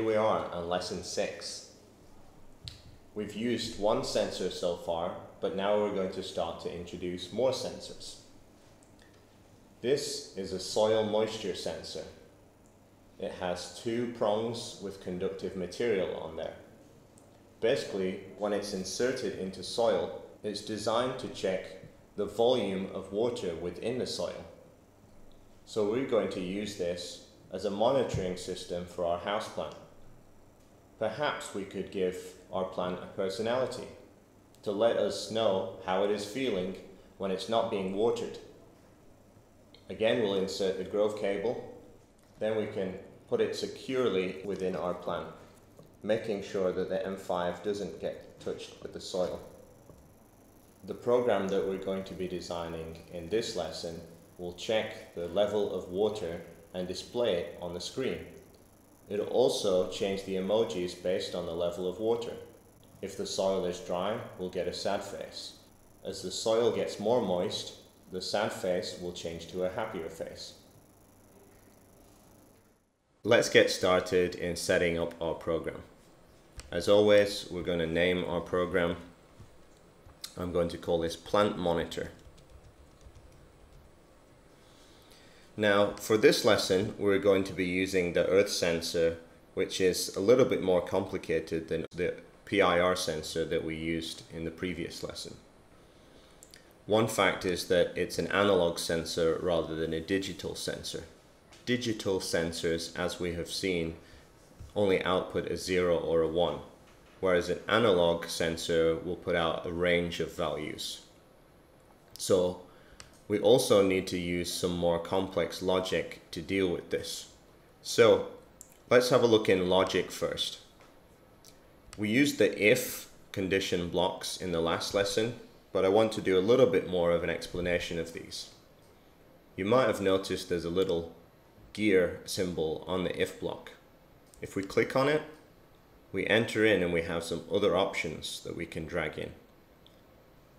Here we are on lesson six. We've used one sensor so far, but now we're going to start to introduce more sensors. This is a soil moisture sensor. It has two prongs with conductive material on there. Basically, when it's inserted into soil, it's designed to check the volume of water within the soil. So we're going to use this as a monitoring system for our houseplant. Perhaps we could give our plant a personality to let us know how it is feeling when it's not being watered. Again, we'll insert the Grove cable, then we can put it securely within our plant, making sure that the M5 doesn't get touched with the soil. The program that we're going to be designing in this lesson will check the level of water and display it on the screen. It'll also change the emojis based on the level of water. If the soil is dry, we'll get a sad face. As the soil gets more moist, the sad face will change to a happier face. Let's get started in setting up our program. As always, we're going to name our program. I'm going to call this Plant Monitor. Now, for this lesson, we're going to be using the earth sensor, which is a little bit more complicated than the PIR sensor that we used in the previous lesson. One fact is that it's an analog sensor rather than a digital sensor. Digital sensors, as we have seen, only output a 0 or a 1, whereas an analog sensor will put out a range of values. So we also need to use some more complex logic to deal with this. So let's have a look in logic first. We used the if condition blocks in the last lesson, but I want to do a little bit more of an explanation of these. You might have noticed there's a little gear symbol on the if block. If we click on it, we enter in and we have some other options that we can drag in.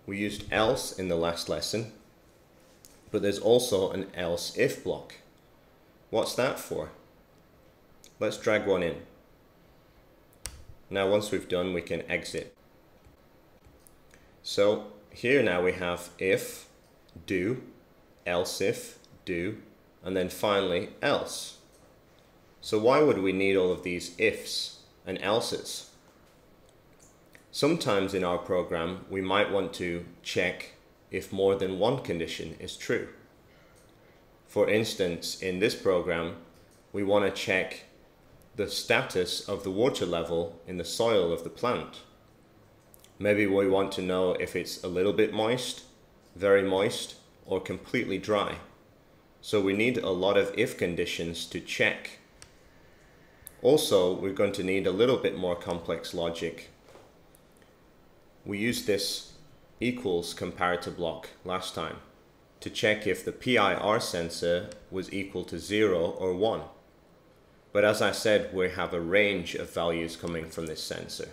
We used else in the last lesson, but there's also an else if block. What's that for? Let's drag one in. Now once we've done, we can exit. So here now we have if, do, else if, do, and then finally else. So why would we need all of these ifs and elses? Sometimes in our program, we might want to check if more than one condition is true. For instance, in this program, we want to check the status of the water level in the soil of the plant. Maybe we want to know if it's a little bit moist, very moist, or completely dry. So we need a lot of if conditions to check. Also, we're going to need a little bit more complex logic. We use this equals comparator block last time to check if the PIR sensor was equal to 0 or 1. But as I said, we have a range of values coming from this sensor.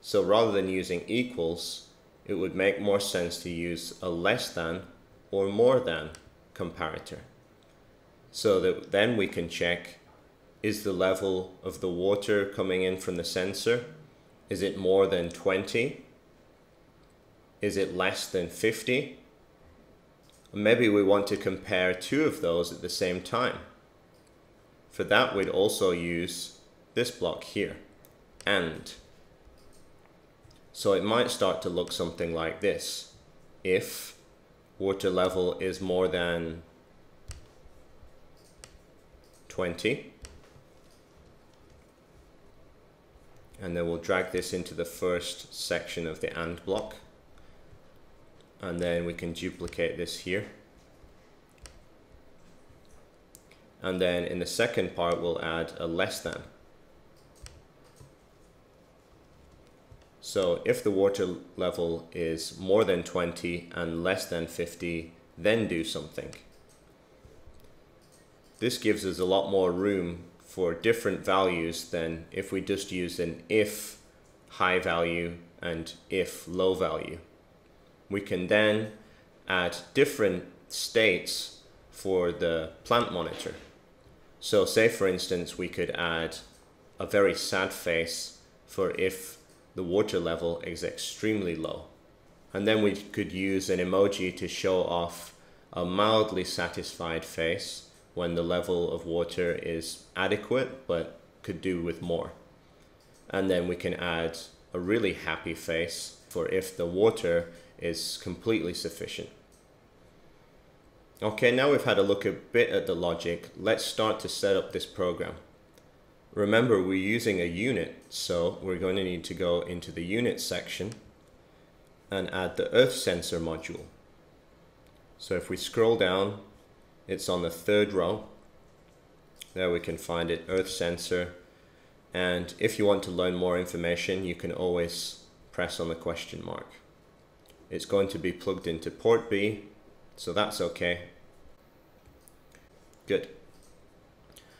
So rather than using equals, it would make more sense to use a less than or more than comparator. So that then we can check, is the level of the water coming in from the sensor, is it more than 20 is it less than 50? Maybe we want to compare two of those at the same time. For that, we'd also use this block here, and. So it might start to look something like this. If water level is more than 20, and then we'll drag this into the first section of the AND block and then we can duplicate this here. And then in the second part we'll add a less than. So if the water level is more than 20 and less than 50 then do something. This gives us a lot more room for different values than if we just use an if high value and if low value we can then add different states for the plant monitor. So say for instance, we could add a very sad face for if the water level is extremely low. And then we could use an emoji to show off a mildly satisfied face when the level of water is adequate but could do with more. And then we can add a really happy face for if the water is completely sufficient. Okay, now we've had a look a bit at the logic, let's start to set up this program. Remember, we're using a unit, so we're going to need to go into the unit section and add the earth sensor module. So if we scroll down, it's on the third row. There we can find it, earth sensor. And if you want to learn more information, you can always press on the question mark. It's going to be plugged into port B, so that's okay. Good.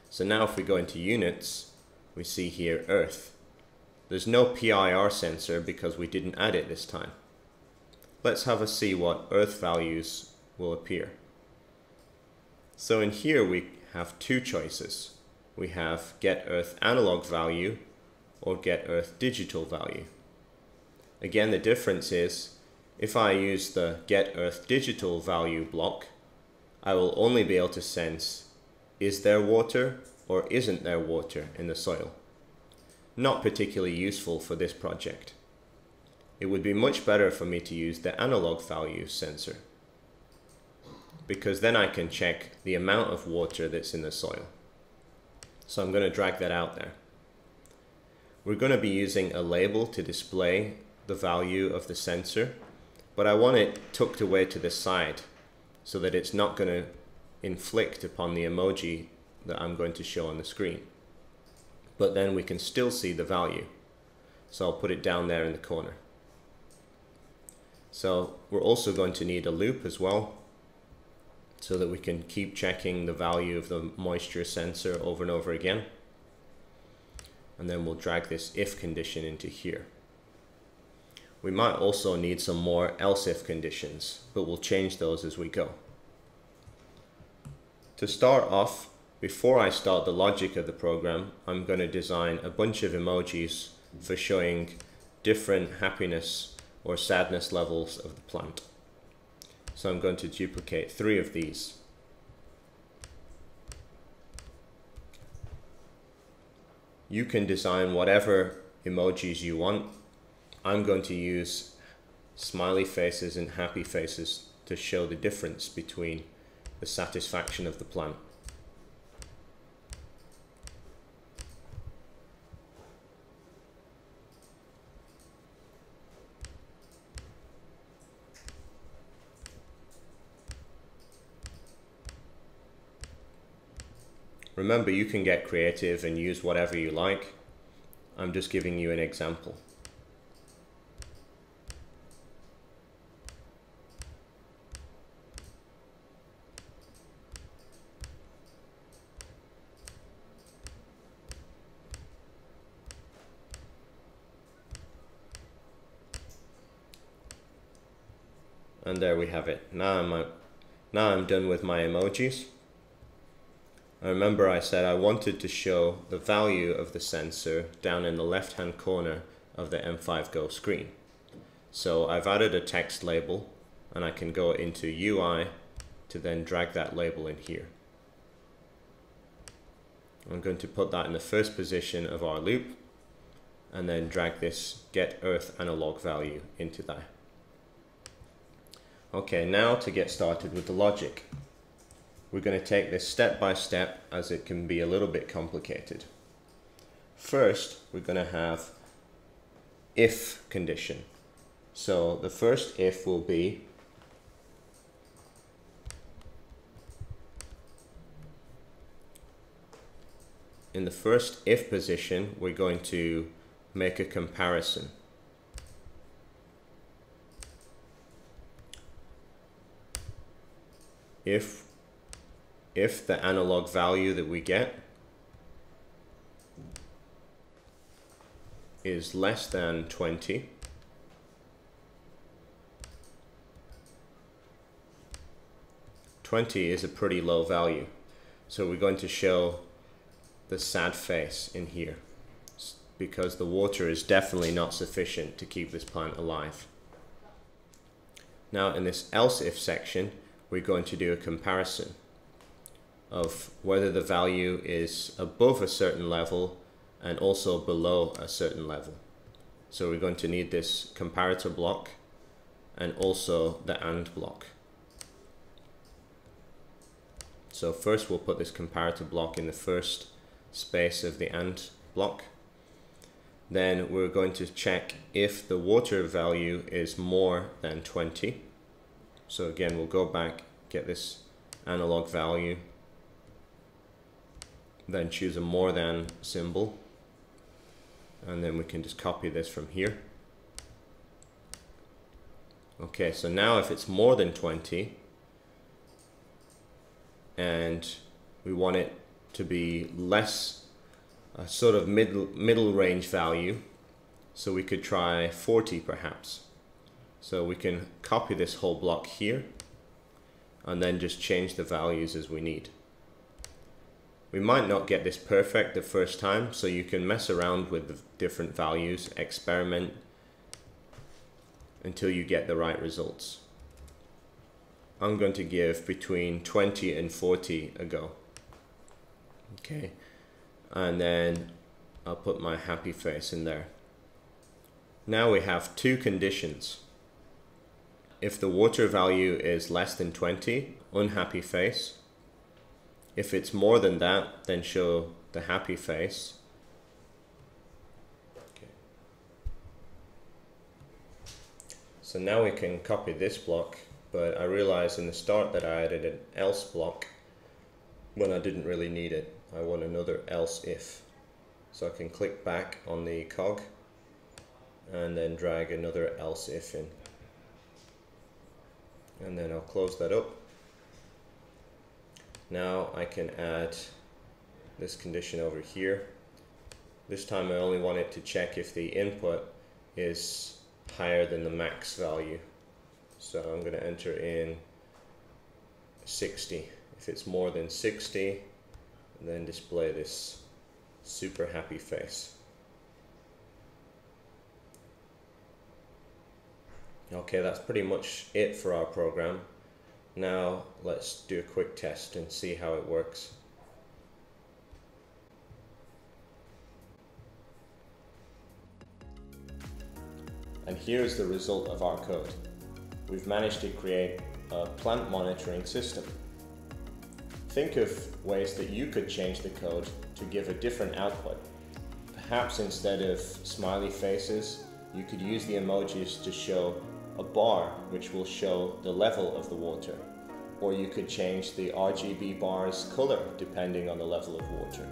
So now if we go into units, we see here Earth. There's no PIR sensor because we didn't add it this time. Let's have a see what Earth values will appear. So in here we have two choices. We have get Earth analog value or get Earth digital value. Again, the difference is if I use the get Earth digital value block, I will only be able to sense is there water or isn't there water in the soil? Not particularly useful for this project. It would be much better for me to use the analog value sensor because then I can check the amount of water that's in the soil. So I'm going to drag that out there. We're going to be using a label to display the value of the sensor, but I want it tucked away to the side so that it's not going to inflict upon the emoji that I'm going to show on the screen. But then we can still see the value. So I'll put it down there in the corner. So we're also going to need a loop as well so that we can keep checking the value of the moisture sensor over and over again. And then we'll drag this if condition into here. We might also need some more else if conditions, but we'll change those as we go. To start off, before I start the logic of the program, I'm going to design a bunch of emojis for showing different happiness or sadness levels of the plant. So I'm going to duplicate three of these. You can design whatever emojis you want. I'm going to use smiley faces and happy faces to show the difference between the satisfaction of the plant. Remember, you can get creative and use whatever you like. I'm just giving you an example. And there we have it. Now I'm, uh, now I'm done with my emojis. I remember I said I wanted to show the value of the sensor down in the left hand corner of the M5 Go screen. So I've added a text label and I can go into UI to then drag that label in here. I'm going to put that in the first position of our loop and then drag this get earth analog value into that. Okay, now to get started with the logic. We're going to take this step by step as it can be a little bit complicated. First, we're going to have if condition. So the first if will be in the first if position, we're going to make a comparison. If if the analog value that we get is less than 20 20 is a pretty low value so we're going to show the sad face in here because the water is definitely not sufficient to keep this plant alive. Now in this else if section, we're going to do a comparison of whether the value is above a certain level and also below a certain level. So we're going to need this comparator block and also the AND block. So first we'll put this comparator block in the first space of the AND block. Then we're going to check if the water value is more than 20. So again, we'll go back, get this analog value, then choose a more than symbol, and then we can just copy this from here. Okay, so now if it's more than 20, and we want it to be less a sort of middle, middle range value. So we could try 40 perhaps. So we can copy this whole block here and then just change the values as we need. We might not get this perfect the first time, so you can mess around with the different values, experiment until you get the right results. I'm going to give between 20 and 40 a go. Okay and then I'll put my happy face in there. Now we have two conditions. If the water value is less than 20, unhappy face. If it's more than that, then show the happy face. Okay. So now we can copy this block, but I realized in the start that I added an else block when I didn't really need it. I want another else if. So I can click back on the cog and then drag another else if in. And then I'll close that up. Now I can add this condition over here. This time I only want it to check if the input is higher than the max value. So I'm going to enter in 60. If it's more than 60, then display this super happy face. Okay, that's pretty much it for our program. Now let's do a quick test and see how it works. And here's the result of our code. We've managed to create a plant monitoring system. Think of ways that you could change the code to give a different output. Perhaps instead of smiley faces, you could use the emojis to show a bar which will show the level of the water. Or you could change the RGB bar's color depending on the level of water.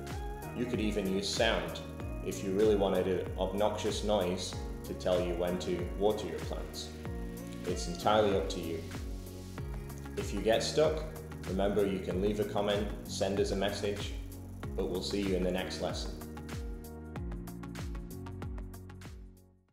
You could even use sound if you really wanted an obnoxious noise to tell you when to water your plants. It's entirely up to you. If you get stuck, Remember, you can leave a comment, send us a message, but we'll see you in the next lesson.